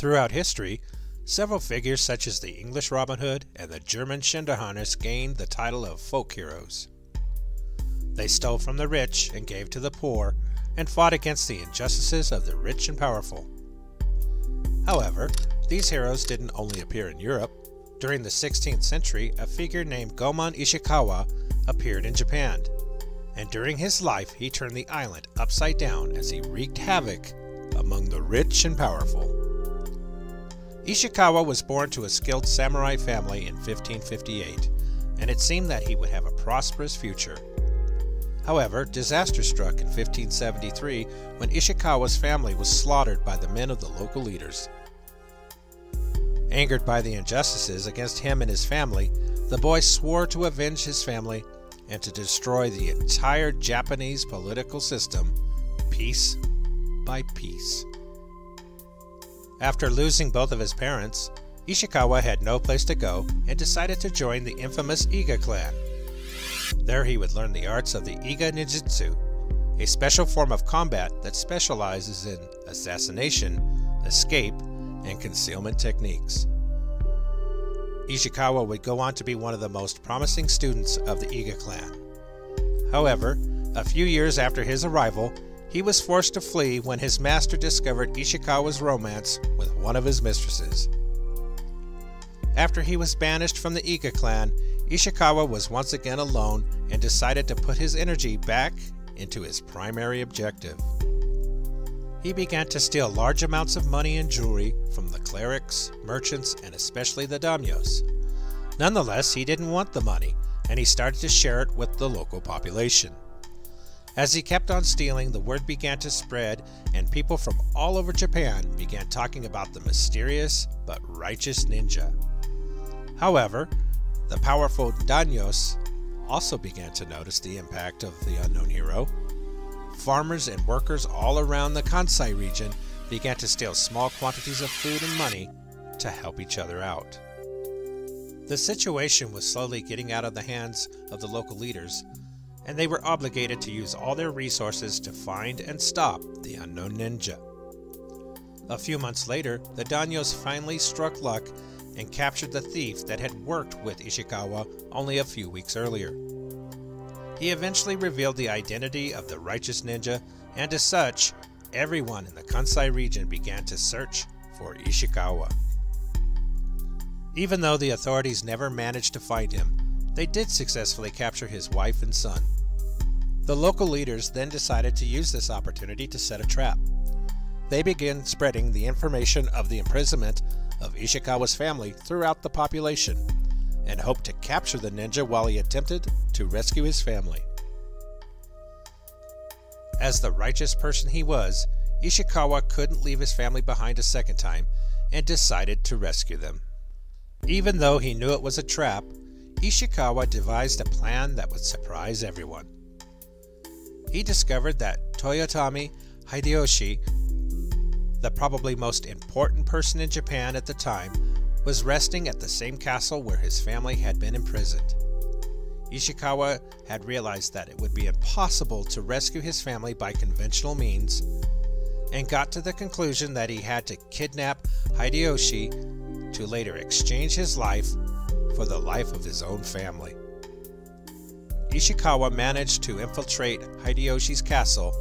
Throughout history, several figures such as the English Robin Hood and the German Schinderhannes gained the title of folk heroes. They stole from the rich and gave to the poor, and fought against the injustices of the rich and powerful. However, these heroes didn't only appear in Europe. During the 16th century, a figure named Goemon Ishikawa appeared in Japan, and during his life he turned the island upside down as he wreaked havoc among the rich and powerful. Ishikawa was born to a skilled samurai family in 1558, and it seemed that he would have a prosperous future. However, disaster struck in 1573 when Ishikawa's family was slaughtered by the men of the local leaders. Angered by the injustices against him and his family, the boy swore to avenge his family and to destroy the entire Japanese political system piece by piece. After losing both of his parents, Ishikawa had no place to go and decided to join the infamous Iga clan. There he would learn the arts of the Iga Ninjutsu, a special form of combat that specializes in assassination, escape, and concealment techniques. Ishikawa would go on to be one of the most promising students of the Iga clan. However, a few years after his arrival, he was forced to flee when his master discovered Ishikawa's romance with one of his mistresses. After he was banished from the Iga clan, Ishikawa was once again alone and decided to put his energy back into his primary objective. He began to steal large amounts of money and jewelry from the clerics, merchants, and especially the daimyos. Nonetheless, he didn't want the money, and he started to share it with the local population. As he kept on stealing, the word began to spread, and people from all over Japan began talking about the mysterious but righteous ninja. However, the powerful daimyos also began to notice the impact of the unknown hero farmers and workers all around the Kansai region began to steal small quantities of food and money to help each other out. The situation was slowly getting out of the hands of the local leaders, and they were obligated to use all their resources to find and stop the unknown ninja. A few months later, the daimyos finally struck luck and captured the thief that had worked with Ishikawa only a few weeks earlier. He eventually revealed the identity of the righteous ninja, and as such, everyone in the Kansai region began to search for Ishikawa. Even though the authorities never managed to find him, they did successfully capture his wife and son. The local leaders then decided to use this opportunity to set a trap. They began spreading the information of the imprisonment of Ishikawa's family throughout the population and hoped to capture the ninja while he attempted to rescue his family. As the righteous person he was, Ishikawa couldn't leave his family behind a second time and decided to rescue them. Even though he knew it was a trap, Ishikawa devised a plan that would surprise everyone. He discovered that Toyotomi Hideyoshi, the probably most important person in Japan at the time, was resting at the same castle where his family had been imprisoned. Ishikawa had realized that it would be impossible to rescue his family by conventional means and got to the conclusion that he had to kidnap Hideyoshi to later exchange his life for the life of his own family. Ishikawa managed to infiltrate Hideyoshi's castle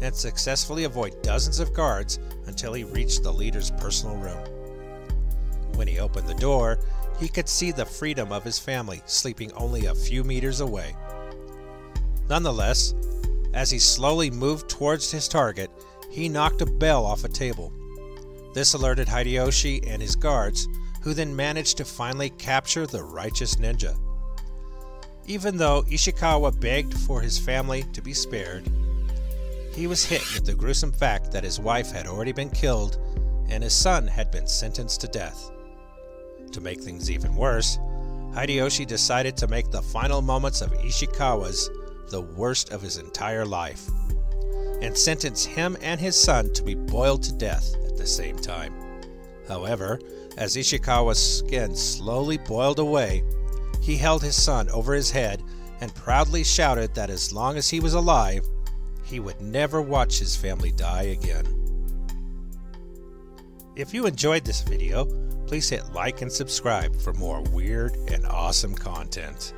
and successfully avoid dozens of guards until he reached the leader's personal room. When he opened the door, he could see the freedom of his family sleeping only a few meters away. Nonetheless, as he slowly moved towards his target, he knocked a bell off a table. This alerted Hideyoshi and his guards, who then managed to finally capture the righteous ninja. Even though Ishikawa begged for his family to be spared, he was hit with the gruesome fact that his wife had already been killed and his son had been sentenced to death. To make things even worse, Hideyoshi decided to make the final moments of Ishikawa's the worst of his entire life, and sentence him and his son to be boiled to death at the same time. However, as Ishikawa's skin slowly boiled away, he held his son over his head and proudly shouted that as long as he was alive, he would never watch his family die again. If you enjoyed this video, please hit like and subscribe for more weird and awesome content.